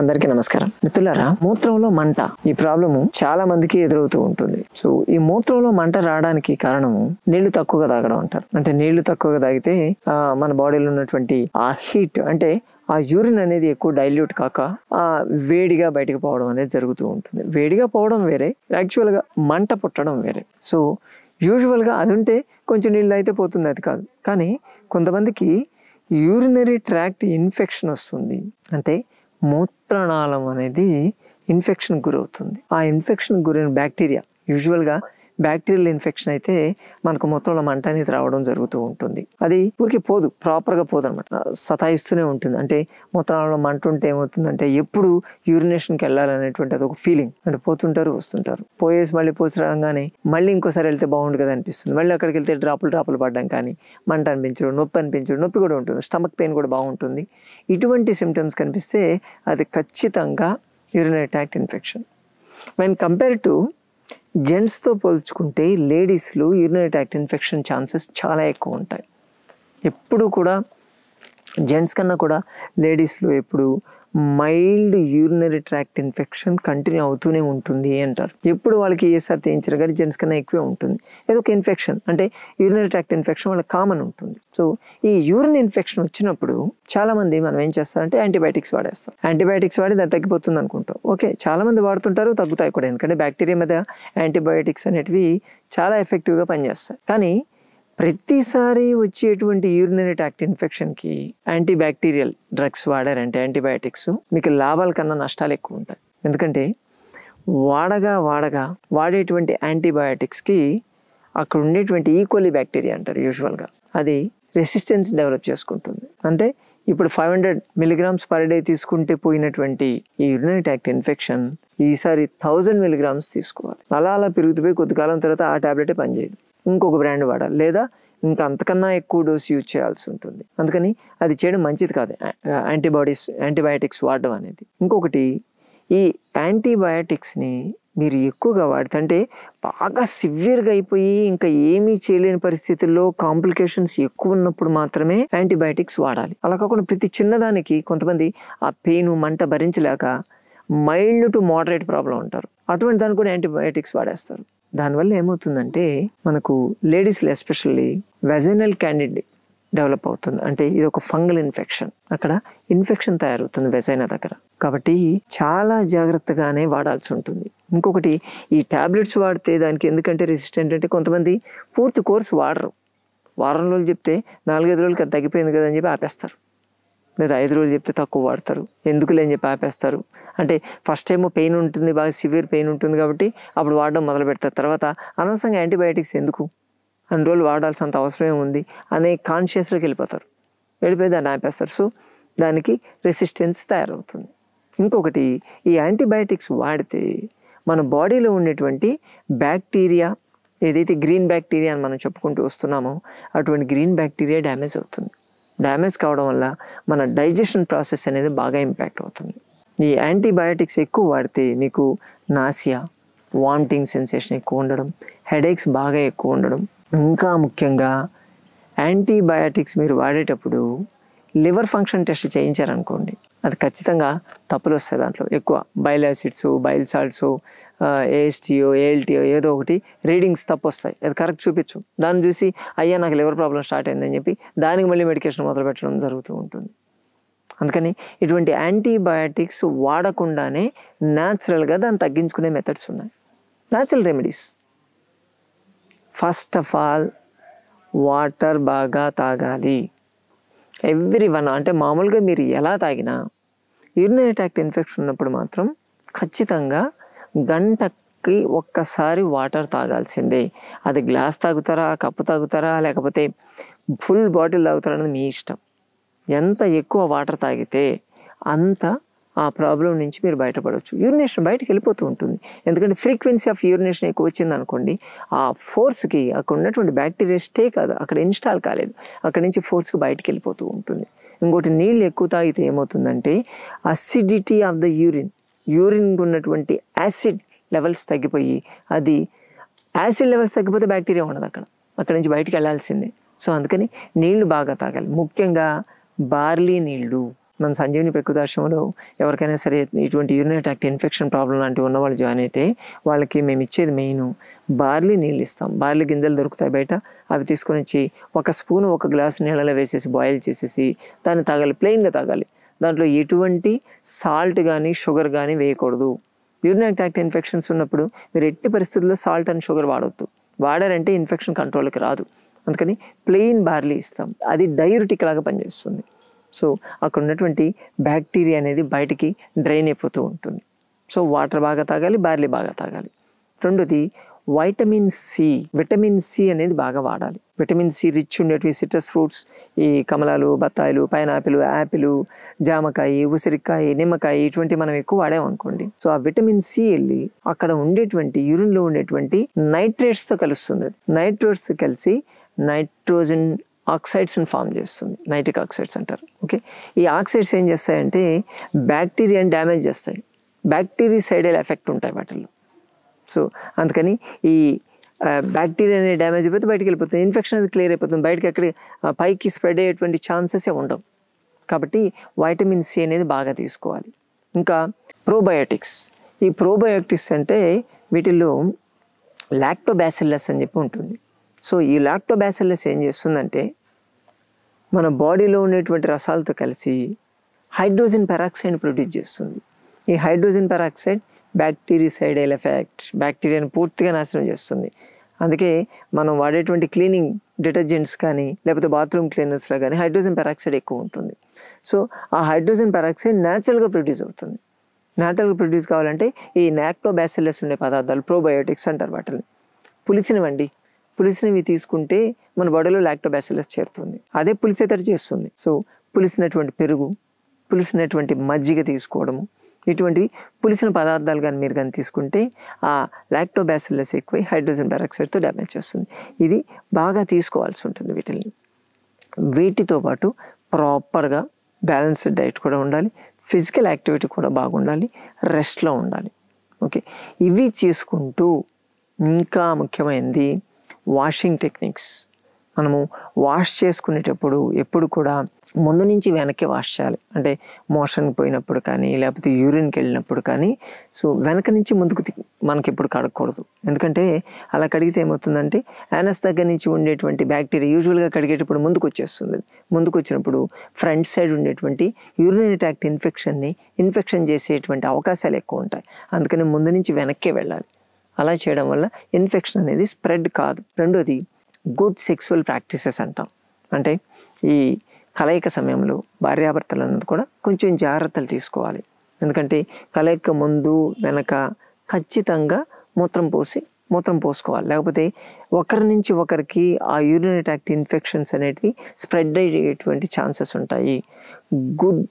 అందరికీ నమస్కారం. మిత్రులారా మూత్రంలో మంట ఈ ప్రాబ్లము చాలా మందికి ఎదురవుతూ ఉంటుంది. సో ఈ మూత్రంలో మంట రావడానికి కారణము నీళ్ళు తక్కువగా తాగడం అంటారు. అంటే నీళ్ళు తక్కువగా తాగితే మన బాడీలో ఉన్నటువంటి ఆ హీట్ అంటే ఆ యూరిన్ అనేది ఎక్కువ డైల్యూట్ కాక ఆ వేడిగా బయటకు పోవడం అనేది జరుగుతూ ఉంటుంది. వేడిగా పోవడం వేరే యాక్చువల్గా మంట పుట్టడం వేరే. సో యూజువల్గా అది ఉంటే కొంచెం నీళ్ళు అయితే పోతుంది అది కాదు. కానీ కొంతమందికి యూరినరీ ట్రాక్ట్ ఇన్ఫెక్షన్ వస్తుంది. అంటే మూత్రనాళం అనేది ఇన్ఫెక్షన్ గురవుతుంది. ఆ ఇన్ఫెక్షన్ గురైన బ్యాక్టీరియా యూజువల్గా బ్యాక్టీరియల్ ఇన్ఫెక్షన్ అయితే మనకు మొత్తంలో మంట అనేది రావడం జరుగుతూ ఉంటుంది. అది ఊరికి పోదు ప్రాపర్గా పోదు అనమాట సతాయిస్తూనే ఉంటుంది. అంటే మూత్రాలలో మంట ఉంటే ఏమవుతుందంటే ఎప్పుడు యూరినేషన్కి వెళ్ళాలనేటువంటి అది ఒక ఫీలింగ్ అంటే పోతుంటారు వస్తుంటారు. పోయేసి మళ్ళీ పోసి రాగానే మళ్ళీ ఇంకోసారి వెళ్తే బాగుండు కదా అనిపిస్తుంది. మళ్ళీ అక్కడికి వెళ్తే డ్రాపులు డ్రాపులు పడడం కానీ మంట అనిపించడం నొప్పి అనిపించడం నొప్పి కూడా ఉంటుంది. స్టమక్ పెయిన్ కూడా బాగుంటుంది. ఇటువంటి సిమ్టమ్స్ కనిపిస్తే అది ఖచ్చితంగా urinary tract infection when compare to జెంట్స్తో పోల్చుకుంటే లేడీస్లో యూరినరీ ట్రాక్ట్ ఇన్ఫెక్షన్ ఛాన్సెస్ చాలా ఎక్కువ ఉంటాయి. ఎప్పుడు కూడా జెంట్స్ కన్నా కూడా లేడీస్లో ఎప్పుడు mild urinary tract infection continue అవుతూనే ఉంటుంది అంటారు. ఎప్పుడు వాళ్ళకి ఏసారి తీయించారు కానీ జెంట్స్ కన్నా ఎక్కువే ఉంటుంది. ఏదో ఒక ఇన్ఫెక్షన్ అంటే యూరినరీ ట్రాక్ట్ ఇన్ఫెక్షన్ వాళ్ళకి కామన్ ఉంటుంది. సో ఈ యూరిన్ ఇన్ఫెక్షన్ వచ్చినప్పుడు చాలామంది మనం ఏం చేస్తారంటే యాంటీబయాటిక్స్ వాడేస్తాం యాంటీబయాటిక్స్ వాడి దాన్ని తగ్గిపోతుంది అనుకుంటాం. ఓకే చాలామంది వాడుతుంటారు తగ్గుతాయి కూడా. ఎందుకంటే బ్యాక్టీరియా మీద యాంటీబయాటిక్స్ అనేటివి చాలా ఎఫెక్టివ్గా పనిచేస్తాయి. కానీ ప్రతిసారి వచ్చేటువంటి యూరినరీ ట్రాక్ట్ ఇన్ఫెక్షన్కి యాంటీబ్యాక్టీరియల్ డ్రగ్స్ వాడారంటే యాంటీబయాటిక్స్ మీకు లాభాల కన్నా నష్టాలు ఎక్కువ ఉంటాయి. ఎందుకంటే వాడగా వాడగా వాడేటువంటి యాంటీబయాటిక్స్కి అక్కడ ఉండేటువంటి e. ఈక్వలీ బ్యాక్టీరియా అంటారు యూజువల్గా అది రెసిస్టెన్స్ డెవలప్ చేసుకుంటుంది. అంటే ఇప్పుడు five hundred milligrams per day తీసుకుంటే పోయినటువంటి ఈ యూరినరీ ట్యాక్ట్ ఇన్ఫెక్షన్ ఈసారి థౌజండ్ మిలిగ్రామ్స్ తీసుకోవాలి. అలా అలా పెరుగుతుపోయి కొద్ది కాలం తర్వాత ఆ ట్యాబ్లెటే పనిచేయదు. ఇంకొక బ్రాండ్ వాడాలి. లేదా ఇంకా అంతకన్నా ఎక్కువ డోస్ యూజ్ చేయాల్సి ఉంటుంది. అందుకని అది చేయడం మంచిది కాదు. యాంటీబాడీస్ యాంటీబయాటిక్స్ వాడడం అనేది. ఇంకొకటి ఈ యాంటీబయాటిక్స్ని మీరు ఎక్కువగా వాడితే అంటే బాగా సివియర్గా అయిపోయి ఇంకా ఏమీ చేయలేని పరిస్థితుల్లో కాంప్లికేషన్స్ ఎక్కువ ఉన్నప్పుడు మాత్రమే యాంటీబయాటిక్స్ వాడాలి. అలా కాకుండా ప్రతి చిన్నదానికి కొంతమంది ఆ పెయిన్ మంట భరించలేక మైల్డ్ టు మోడరేట్ ప్రాబ్లం ఉంటారు. అటువంటి దానికి కూడా యాంటీబయాటిక్స్ వాడేస్తారు. దానివల్ల ఏమవుతుందంటే మనకు లేడీస్లో ఎస్పెషల్లీ వెజనల్ క్యాండిడ్ డెవలప్ అవుతుంది. అంటే ఇది ఒక ఫంగల్ ఇన్ఫెక్షన్. అక్కడ ఇన్ఫెక్షన్ తయారవుతుంది వెజైనా దగ్గర. కాబట్టి చాలా జాగ్రత్తగానే వాడాల్సి ఉంటుంది. ఇంకొకటి ఈ టాబ్లెట్స్ వాడితే దానికి ఎందుకంటే రెసిస్టెంట్ అంటే కొంతమంది పూర్తి కోర్సు వాడరు. వారం రోజులు చెప్తే నాలుగైదు రోజులకి అది తగ్గిపోయింది కదా అని చెప్పి ఆపేస్తారు. లేదా ఐదు రోజులు చెప్తే తక్కువ వాడతారు. ఎందుకులే అని చెప్పి ఆపేస్తారు. అంటే ఫస్ట్ ఏమో పెయిన్ ఉంటుంది బాగా సివియర్ పెయిన్ ఉంటుంది కాబట్టి అప్పుడు వాడడం మొదలు పెడతారు. తర్వాత అనవసరంగా యాంటీబయాటిక్స్ ఎందుకు? అన్ని రోజులు వాడాల్సినంత అవసరమే ఉంది అనే కాన్షియస్లోకి వెళ్ళిపోతారు. వెళ్ళిపోయి దాన్ని ఆపేస్తారు. సో దానికి రెసిస్టెన్స్ తయారవుతుంది. ఇంకొకటి ఈ యాంటీబయాటిక్స్ వాడితే మన బాడీలో ఉండేటువంటి బ్యాక్టీరియా ఏదైతే గ్రీన్ బ్యాక్టీరియా అని మనం చెప్పుకుంటూ వస్తున్నామో అటువంటి గ్రీన్ బ్యాక్టీరియా డ్యామేజ్ అవుతుంది. డ్యామేజ్ కావడం వల్ల మన డైజెషన్ ప్రాసెస్ అనేది బాగా ఇంపాక్ట్ అవుతుంది. ఈ యాంటీబయాటిక్స్ ఎక్కువ వాడితే మీకు నాసియా వామిటింగ్ సెన్సేషన్ ఎక్కువ ఉండడం హెడేక్స్ బాగా ఎక్కువ ఉండడం ఇంకా ముఖ్యంగా యాంటీబయాటిక్స్ మీరు వాడేటప్పుడు లివర్ ఫంక్షన్ టెస్ట్ చేయించారనుకోండి అది ఖచ్చితంగా తప్పులు వస్తాయి దాంట్లో. ఎక్కువ బైల్ యాసిడ్స్ బైల్ సాల్ట్స్ ఏఎస్టీయో ఏఎల్టీయో ఏదో ఒకటి రీడింగ్స్ తప్పు వస్తాయి అది కరెక్ట్ చూపించు. దాన్ని చూసి అయ్యా నాకు లివర్ ప్రాబ్లం స్టార్ట్ అయిందని చెప్పి దానికి మళ్ళీ మెడికేషన్ మొదలు పెట్టడం జరుగుతూ ఉంటుంది. అందుకని ఇటువంటి యాంటీబయాటిక్స్ వాడకుండానే న్యాచురల్గా దాన్ని తగ్గించుకునే మెథడ్స్ ఉన్నాయి. Natural remedies. First of all water బాగా తాగాలి. ఎవ్రీ వన్ అంటే మామూలుగా మీరు ఎలా తాగినా యూరినరీ ట్యాక్ట్ ఇన్ఫెక్షన్ ఉన్నప్పుడు మాత్రం ఖచ్చితంగా గంటకి ఒక్కసారి వాటర్ తాగాల్సిందే. అది గ్లాస్ తాగుతారా కప్పు తాగుతారా లేకపోతే ఫుల్ బాటిల్ తాగుతారా అనేది మీ ఇష్టం. ఎంత ఎక్కువ వాటర్ తాగితే అంత ఆ ప్రాబ్లం నుంచి మీరు బయటపడవచ్చు. యూరినేషన్ బయటకు వెళ్ళిపోతూ ఉంటుంది. ఎందుకంటే ఫ్రీక్వెన్సీ ఆఫ్ యూరినేషన్ ఎక్కువ వచ్చింది అనుకోండి ఆ ఫోర్స్కి అక్కడ ఉన్నటువంటి బ్యాక్టీరియా స్టే కాదు. అక్కడ ఇన్స్టాల్ కాలేదు. అక్కడ నుంచి ఫోర్స్కి బయటకు వెళ్ళిపోతూ ఉంటుంది. ఇంకోటి నీళ్ళు ఎక్కువ తాగితే ఏమవుతుందంటే acidity of the urine urine ఉన్నటువంటి యాసిడ్ లెవెల్స్ తగ్గిపోయి అది యాసిడ్ లెవెల్స్ తగ్గిపోతే బ్యాక్టీరియా ఉండదు అక్కడ. అక్కడ నుంచి బయటికి వెళ్ళాల్సిందే. సో అందుకని నీళ్ళు బాగా తాగాలి. ముఖ్యంగా బార్లీ నీళ్ళు మన సంజీవిని ప్రకృతాశ్రమంలో ఎవరికైనా సరే ఇటువంటి యూరినరీ ట్రాక్ట్ ఇన్ఫెక్షన్ ప్రాబ్లం లాంటివి ఉన్న వాళ్ళు జాయిన్ అయితే వాళ్ళకి మేము ఇచ్చేది మెయిన్ బార్లీ నీళ్ళు ఇస్తాం. బార్లీ గింజలు దొరుకుతాయి బయట. అవి తీసుకొని వచ్చి ఒక స్పూన్ ఒక గ్లాస్ నీళ్ళలో వేసేసి బాయిల్ చేసేసి దాన్ని తాగాలి. ప్లెయిన్గా తాగాలి. దాంట్లో ఎటువంటి సాల్ట్ కానీ షుగర్ కానీ వేయకూడదు. యూరినరీ ట్రాక్ట్ ఇన్ఫెక్షన్స్ ఉన్నప్పుడు మీరు ఎట్టి పరిస్థితుల్లో సాల్ట్ అండ్ షుగర్ వాడవద్దు వాడారంటే ఇన్ఫెక్షన్ కంట్రోల్కి రాదు. అందుకని ప్లెయిన్ బార్లీ ఇస్తాం. అది డైరిటిక్ లాగా పనిచేస్తుంది. సో అక్కడ ఉన్నటువంటి బ్యాక్టీరియా అనేది బయటికి డ్రైన్ అయిపోతూ ఉంటుంది. సో వాటర్ బాగా తాగాలి బార్లీ బాగా తాగాలి. రెండోది వైటమిన్ సి విటమిన్ సి అనేది బాగా వాడాలి. విటమిన్ సి రిచ్ ఉండేటివి సిట్రస్ ఫ్రూట్స్ ఈ కమలాలు బత్తాయిలు పైనాపిల్ యాపిల్ జామకాయ ఉసిరికాయ నిమ్మకాయ ఇటువంటి మనం ఎక్కువ వాడామనుకోండి. సో ఆ విటమిన్ సి వెళ్ళి అక్కడ ఉండేటువంటి యూరిన్లో ఉండేటువంటి నైట్రేట్స్తో కలుస్తుంది. నైట్రేట్స్ కలిసి నైట్రోజన్ ఆక్సైడ్స్ని ఫామ్ చేస్తుంది. నైట్రిక్ ఆక్సైడ్స్ అంటారు. ఓకే? ఈ ఆక్సైడ్స్ ఏం చేస్తాయంటే బ్యాక్టీరియాని డ్యామేజ్ చేస్తాయి. బ్యాక్టీరియా సైడల్ ఎఫెక్ట్ ఉంటాయి వాటిల్లో. సో అందుకని ఈ బ్యాక్టీరియా అనేది డ్యామేజ్ అయిపోతే బయటకు వెళ్ళిపోతుంది. ఇన్ఫెక్షన్ అది క్లియర్ అయిపోతుంది. బయటకి అక్కడ పైకి స్ప్రెడ్ అయ్యేటువంటి ఛాన్సెస్ ఉండవు. కాబట్టి వైటమిన్ సి అనేది బాగా తీసుకోవాలి. ఇంకా ప్రోబయోటిక్స్ ఈ ప్రోబయోటిక్స్ అంటే వీటిల్లో లాక్టోబ్యాసిల్లస్ అని చెప్పి ఉంటుంది. సో ఈ లాక్టోబ్యాసిల్లస్ ఏం చేస్తుందంటే మన బాడీలో ఉండేటువంటి రసాలతో కలిసి హైడ్రోజన్ పెరాక్సైడ్ ప్రొడ్యూస్ చేస్తుంది. ఈ హైడ్రోజన్ పెరాక్సైడ్ బ్యాక్టీరిసైడల్ ఎఫెక్ట్ బ్యాక్టీరియాని పూర్తిగా నాశనం చేస్తుంది. అందుకే మనం వాడేటువంటి క్లీనింగ్ డిటర్జెంట్స్ కానీ లేకపోతే బాత్రూమ్ క్లీనర్స్లో కానీ హైడ్రోజన్ పెరాక్సైడ్ ఎక్కువ ఉంటుంది. సో ఆ హైడ్రోజన్ పెరాక్సైడ్ న్యాచురల్గా ప్రొడ్యూస్ అవుతుంది. న్యాచురల్గా ప్రొడ్యూస్ కావాలంటే ఈ నాక్టోబ్యాసిల్లస్ ఉండే పదార్థాలు ప్రోబయోటిక్స్ అంటారు వాటిని. పులిసినవండి. పులిసినవి తీసుకుంటే మన బాడీలో లాక్టోబ్యాసిల్లస్ చేరుతుంది. అదే పులిసేతడి చేస్తుంది. సో పులిసినటువంటి పెరుగు పులిసినటువంటి మజ్జిగ తీసుకోవడము ఇటువంటివి పులిసిన పదార్థాలు కానీ మీరు కానీ తీసుకుంటే ఆ లాక్టోబాసిల్లస్ ఎక్కువై హైడ్రోజన్ పెరాక్సైడ్తో డ్యామేజ్ చేస్తుంది. ఇది బాగా తీసుకోవాల్సి ఉంటుంది వీటిని వీటితో పాటు ప్రాపర్గా బ్యాలెన్స్డ్ డైట్ కూడా ఉండాలి. ఫిజికల్ యాక్టివిటీ కూడా బాగుండాలి. రెస్ట్లో ఉండాలి. ఓకే. ఇవి చేసుకుంటూ ఇంకా ముఖ్యమైనది వాషింగ్ టెక్నిక్స్ మనము వాష్ చేసుకునేటప్పుడు ఎప్పుడు కూడా ముందు నుంచి వెనక్కి వాష్ చేయాలి. అంటే మోషన్కి పోయినప్పుడు కానీ లేకపోతే యూరిన్కి వెళ్ళినప్పుడు కానీ సో వెనక నుంచి ముందుకు తి- మనకి ఎప్పుడు కడగకూడదు. ఎందుకంటే అలా కడిగితే ఏమవుతుందంటే యానస్ దగ్గర నుంచి ఉండేటువంటి బ్యాక్టీరియా యూజువల్గా కడిగేటప్పుడు ముందుకు వచ్చేస్తుంది. ముందుకు వచ్చినప్పుడు ఫ్రంట్ సైడ్ ఉండేటువంటి యూరినరీ ట్రాక్ట్ ఇన్ఫెక్షన్ని ఇన్ఫెక్షన్ చేసేటువంటి అవకాశాలు ఎక్కువ ఉంటాయి. అందుకని ముందు నుంచి వెనక్కే వెళ్ళాలి. అలా చేయడం వల్ల ఇన్ఫెక్షన్ అనేది స్ప్రెడ్ కాదు. రెండోది గుడ్ సెక్సువల్ ప్రాక్టీసెస్ అంటాం. అంటే ఈ కలయిక సమయంలో భార్యాభర్తలు అన్నది కూడా కొంచెం జాగ్రత్తలు తీసుకోవాలి. ఎందుకంటే కలయిక ముందు వెనక ఖచ్చితంగా మూత్రం పోసి మూత్రం పోసుకోవాలి. లేకపోతే ఒకరి నుంచి ఒకరికి ఆ యూరినరీ ట్రాక్ట్ ఇన్ఫెక్షన్స్ అనేటివి స్ప్రెడ్ అయ్యేటువంటి ఛాన్సెస్ ఉంటాయి. గుడ్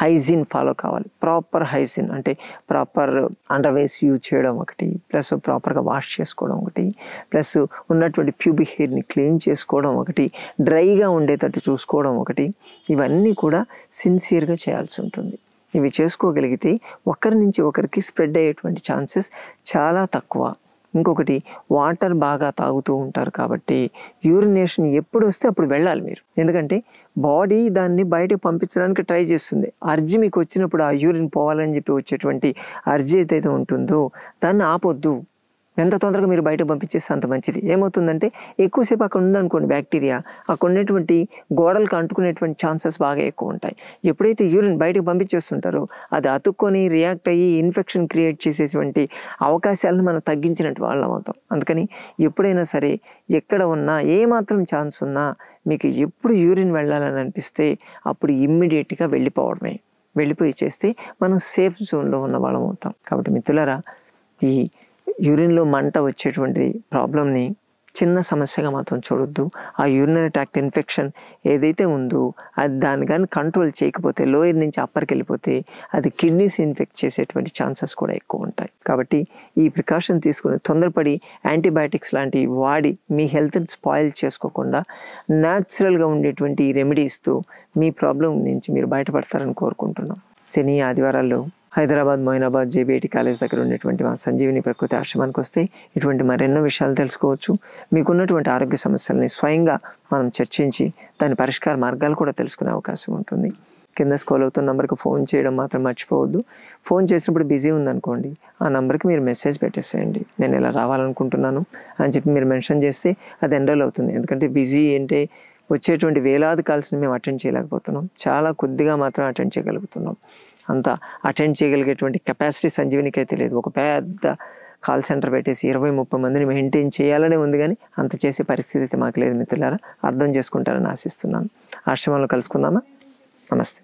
హైజీన్ ఫాలో కావాలి. ప్రాపర్ హైజీన్ అంటే ప్రాపర్ అండర్వేస్ యూజ్ చేయడం ఒకటి ప్లస్ ప్రాపర్గా వాష్ చేసుకోవడం ఒకటి ప్లస్ ఉన్నటువంటి ప్యూబిక్ హెయిర్ని క్లీన్ చేసుకోవడం ఒకటి డ్రైగా ఉండేటట్టు చూసుకోవడం ఒకటి ఇవన్నీ కూడా సిన్సియర్గా చేయాల్సి ఉంటుంది. ఇవి చేసుకోగలిగితే ఒకరి నుంచి ఒకరికి స్ప్రెడ్ అయ్యేటువంటి ఛాన్సెస్ చాలా తక్కువ. ఇంకొకటి వాటర్ బాగా తాగుతూ ఉంటారు కాబట్టి యూరినేషన్ ఎప్పుడు వస్తే అప్పుడు వెళ్ళాలి మీరు. ఎందుకంటే బాడీ దాన్ని బయటకు పంపించడానికి ట్రై చేస్తుంది. అర్జీ మీకు వచ్చినప్పుడు ఆ యూరిన్ పోవాలని చెప్పి వచ్చేటువంటి అర్జీ ఏదైతే ఉంటుందో దాన్ని ఆపొద్దు. ఎంత తొందరగా మీరు బయట పంపించేస్తే అంత మంచిది. ఏమవుతుందంటే ఎక్కువసేపు అక్కడ ఉందనుకోండి బ్యాక్టీరియా అక్కడ ఉన్నటువంటి గోడలకు అంటుకునేటువంటి ఛాన్సెస్ బాగా ఎక్కువ ఉంటాయి. ఎప్పుడైతే యూరిన్ బయటకు పంపించేస్తుంటారో అది అతుక్కొని రియాక్ట్ అయ్యి ఇన్ఫెక్షన్ క్రియేట్ చేసేటువంటి అవకాశాలను మనం తగ్గించినట్టు వాళ్ళం అవుతాం. అందుకని ఎప్పుడైనా సరే ఎక్కడ ఉన్నా ఏ మాత్రం ఛాన్స్ ఉన్నా మీకు ఎప్పుడు యూరిన్ వెళ్ళాలని అనిపిస్తే అప్పుడు ఇమ్మీడియట్గా వెళ్ళిపోవడమే. వెళ్ళిపోయి చేస్తే మనం సేఫ్ జోన్లో ఉన్న వాళ్ళం అవుతాం. కాబట్టి మిత్రులరా ఈ యూరిన్లో మంట వచ్చేటువంటి ప్రాబ్లమ్ని చిన్న సమస్యగా మాత్రం చూడొద్దు. ఆ యూరినరీ ట్రాక్ట్ ఇన్ఫెక్షన్ ఏదైతే ఉందో అది దాన్ని కానీ కంట్రోల్ చేయకపోతే లోయర్ నుంచి అప్పర్కి వెళ్ళిపోతే అది కిడ్నీస్ ఇన్ఫెక్ట్ చేసేటువంటి ఛాన్సెస్ కూడా ఎక్కువ ఉంటాయి. కాబట్టి ఈ ప్రికాషన్ తీసుకుని తొందరపడి యాంటీబయాటిక్స్ లాంటివి వాడి మీ హెల్త్ని స్పాయిల్ చేసుకోకుండా న్యాచురల్గా ఉండేటువంటి ఈ రెమెడీస్తో మీ ప్రాబ్లం నుంచి మీరు బయటపడతారని కోరుకుంటున్నాం. శని ఆదివారాల్లో హైదరాబాద్ మొయినాబాద్ జేబీఐటి కాలేజ్ దగ్గర ఉన్నటువంటి మా సంజీవిని ప్రకృతి ఆశ్రమానికి వస్తే ఇటువంటి మరెన్నో విషయాలు తెలుసుకోవచ్చు. మీకున్నటువంటి ఆరోగ్య సమస్యల్ని స్వయంగా మనం చర్చించి దాని పరిష్కార మార్గాలు కూడా తెలుసుకునే అవకాశం ఉంటుంది. కింద స్కోల్ అవుతున్న నెంబర్కి ఫోన్ చేయడం మాత్రం మర్చిపోవద్దు. ఫోన్ చేసినప్పుడు బిజీ ఉందనుకోండి ఆ నెంబర్కి మీరు మెసేజ్ పెట్టేసేయండి. నేను ఇలా రావాలనుకుంటున్నాను అని చెప్పి మీరు మెన్షన్ చేస్తే అది ఎన్రోల్ అవుతుంది. ఎందుకంటే బిజీ అంటే వచ్చేటువంటి వేలాది కాల్స్ని మేము అటెండ్ చేయలేకపోతున్నాం. చాలా కొద్దిగా మాత్రం అటెండ్ చేయగలుగుతున్నాం. అంత అటెండ్ చేయగలిగేటువంటి కెపాసిటీ సంజీవినికి అయితే లేదు. ఒక పెద్ద కాల్ సెంటర్ పెట్టేసి ఇరవై ముప్పై మందిని మెయింటైన్ చేయాలనే ఉంది కానీ అంత చేసే పరిస్థితి అయితే మాకు లేదు మిత్రులారా. అర్థం చేసుకుంటారని ఆశిస్తున్నాను. ఆశ్రమంలో కలుసుకుందామా? నమస్తే.